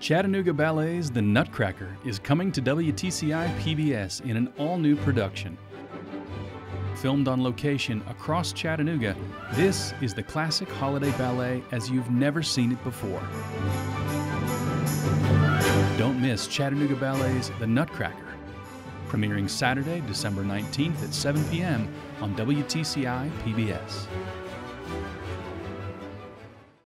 Chattanooga Ballet's The Nutcracker is coming to WTCI PBS in an all new production. Filmed on location across Chattanooga, this is the classic holiday ballet as you've never seen it before. Don't miss Chattanooga Ballet's The Nutcracker, premiering Saturday, December 19th at 7 p.m. on WTCI PBS.